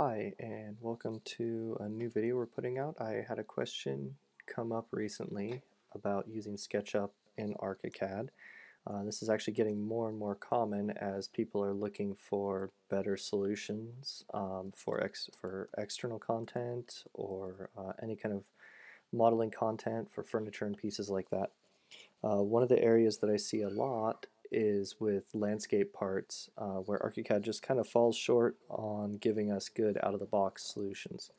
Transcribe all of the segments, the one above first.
Hi and welcome to a new video we're putting out. I had a question come up recently about using SketchUp in ArchiCAD. Uh, this is actually getting more and more common as people are looking for better solutions um, for, ex for external content or uh, any kind of modeling content for furniture and pieces like that. Uh, one of the areas that I see a lot is with landscape parts uh, where ArchiCAD just kind of falls short on giving us good out-of-the-box solutions.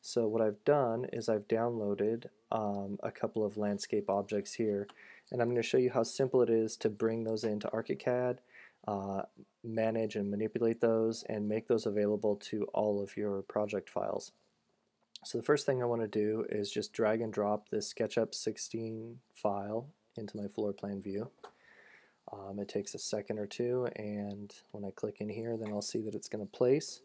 So what I've done is I've downloaded um, a couple of landscape objects here and I'm going to show you how simple it is to bring those into ArchiCAD, uh, manage and manipulate those, and make those available to all of your project files. So the first thing I want to do is just drag and drop this SketchUp 16 file into my floor plan view. Um, it takes a second or two and when I click in here then I'll see that it's going to place.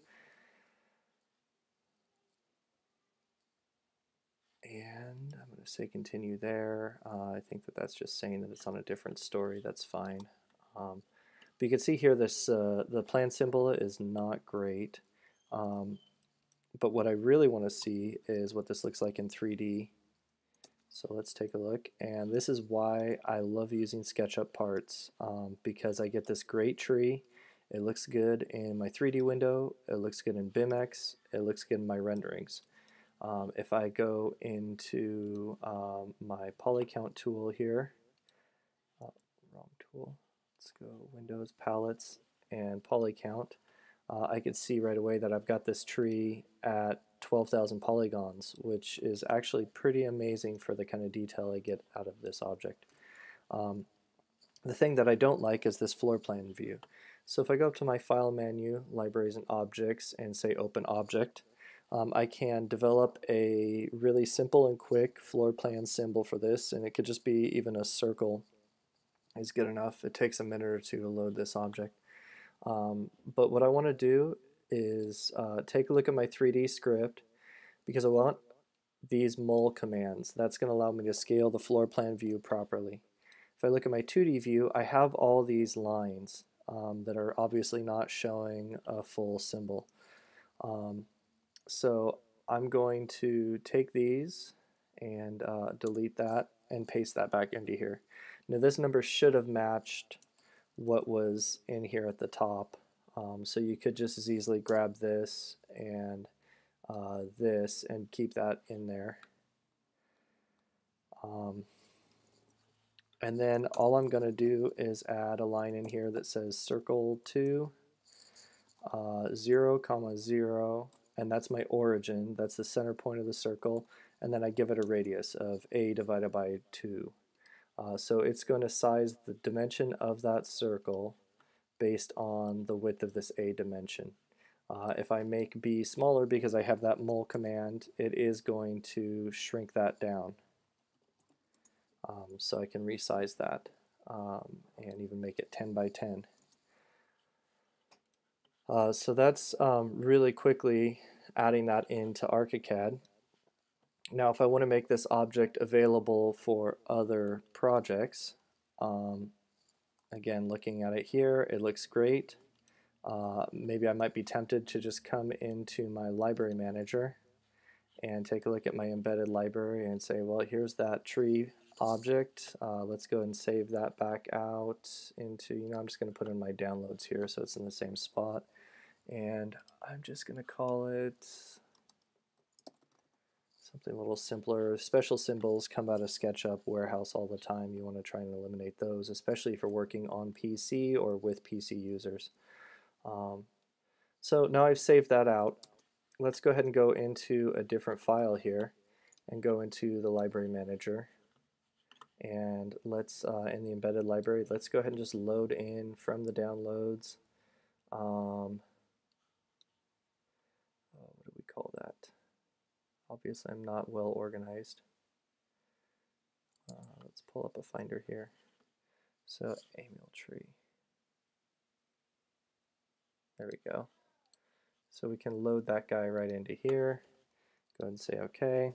And I'm going to say continue there. Uh, I think that that's just saying that it's on a different story. That's fine. Um, but you can see here this uh, the plan symbol is not great. Um, but what I really want to see is what this looks like in 3D so let's take a look. And this is why I love using SketchUp parts um, because I get this great tree. It looks good in my 3D window. It looks good in BIMX. It looks good in my renderings. Um, if I go into um, my polycount tool here, uh, wrong tool, let's go Windows, Palettes, and Polycount, uh, I can see right away that I've got this tree at 12,000 polygons, which is actually pretty amazing for the kind of detail I get out of this object. Um, the thing that I don't like is this floor plan view. So if I go up to my File menu, Libraries and Objects, and say Open Object, um, I can develop a really simple and quick floor plan symbol for this, and it could just be even a circle is good enough. It takes a minute or two to load this object. Um, but what I want to do is uh, take a look at my 3D script because I want these mul commands. That's going to allow me to scale the floor plan view properly. If I look at my 2D view, I have all these lines um, that are obviously not showing a full symbol. Um, so I'm going to take these and uh, delete that and paste that back into here. Now this number should have matched what was in here at the top. Um, so you could just as easily grab this and uh, this and keep that in there. Um, and then all I'm going to do is add a line in here that says circle 2, uh, 0, comma 0, and that's my origin. That's the center point of the circle. And then I give it a radius of a divided by 2. Uh, so it's going to size the dimension of that circle based on the width of this A dimension. Uh, if I make B smaller because I have that mul command, it is going to shrink that down. Um, so I can resize that um, and even make it 10 by 10. Uh, so that's um, really quickly adding that into ArchiCAD. Now if I want to make this object available for other projects, um, Again, looking at it here, it looks great. Uh, maybe I might be tempted to just come into my library manager and take a look at my embedded library and say, well, here's that tree object. Uh, let's go and save that back out into, you know, I'm just going to put in my downloads here so it's in the same spot. And I'm just going to call it something a little simpler. Special symbols come out of SketchUp Warehouse all the time. You want to try and eliminate those, especially if you're working on PC or with PC users. Um, so now I've saved that out. Let's go ahead and go into a different file here and go into the library manager. And let's, uh, in the embedded library, let's go ahead and just load in from the downloads. Um, oh, what do we call that? Obviously I'm not well organized. Uh, let's pull up a finder here. So Emil tree. There we go. So we can load that guy right into here. Go ahead and say OK.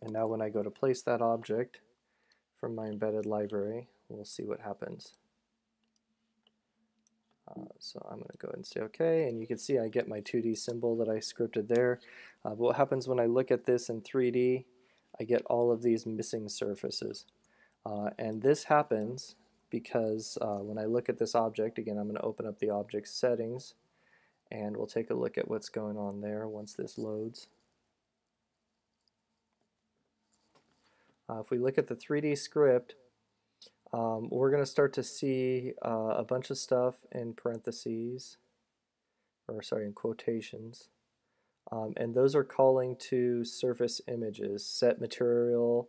And now when I go to place that object from my embedded library, we'll see what happens. Uh, so I'm going to go ahead and say OK, and you can see I get my 2D symbol that I scripted there. Uh, but what happens when I look at this in 3D, I get all of these missing surfaces. Uh, and this happens because uh, when I look at this object, again I'm going to open up the object settings and we'll take a look at what's going on there once this loads. Uh, if we look at the 3D script, um, we're going to start to see uh, a bunch of stuff in parentheses, or sorry, in quotations. Um, and those are calling to surface images, set material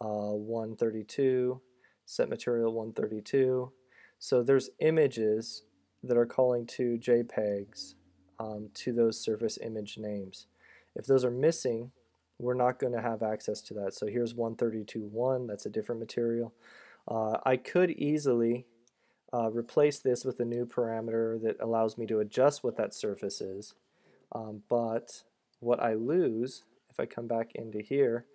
uh, 132, set material 132. So there's images that are calling to JPEGs um, to those surface image names. If those are missing, we're not going to have access to that. So here's 132.1, that's a different material. Uh, I could easily uh, replace this with a new parameter that allows me to adjust what that surface is. Um, but what I lose, if I come back into here,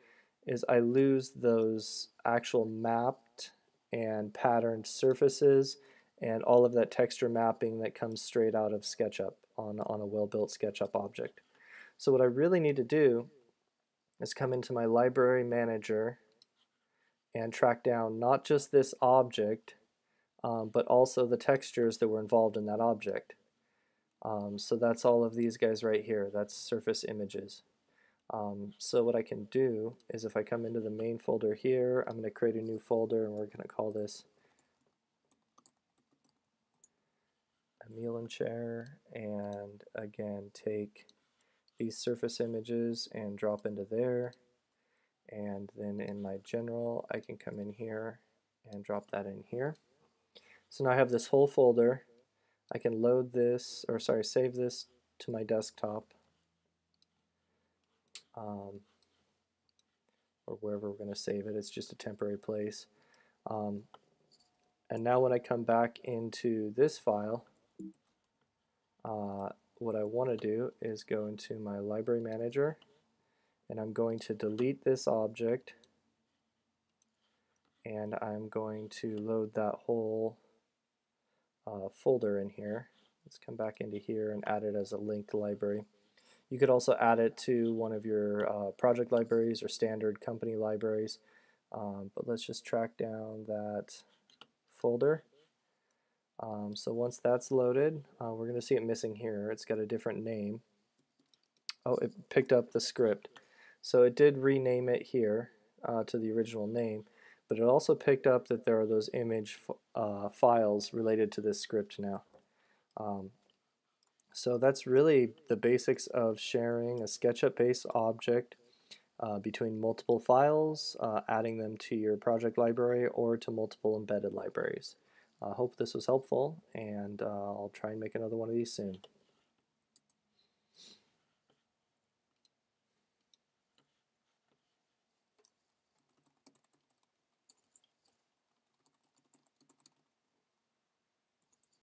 is I lose those actual mapped and patterned surfaces and all of that texture mapping that comes straight out of SketchUp on, on a well-built SketchUp object. So what I really need to do is come into my library manager and track down not just this object, um, but also the textures that were involved in that object. Um, so that's all of these guys right here. That's surface images. Um, so what I can do is if I come into the main folder here, I'm going to create a new folder and we're going to call this Emil chair and again take these surface images and drop into there and then in my general I can come in here and drop that in here. So now I have this whole folder. I can load this, or sorry, save this to my desktop um, or wherever we're going to save it. It's just a temporary place. Um, and now when I come back into this file, uh, what I want to do is go into my library manager and I'm going to delete this object and I'm going to load that whole uh, folder in here. Let's come back into here and add it as a linked library. You could also add it to one of your uh, project libraries or standard company libraries. Um, but let's just track down that folder. Um, so once that's loaded, uh, we're going to see it missing here. It's got a different name. Oh, it picked up the script. So it did rename it here uh, to the original name, but it also picked up that there are those image uh, files related to this script now. Um, so that's really the basics of sharing a SketchUp-based object uh, between multiple files, uh, adding them to your project library or to multiple embedded libraries. I hope this was helpful and uh, I'll try and make another one of these soon.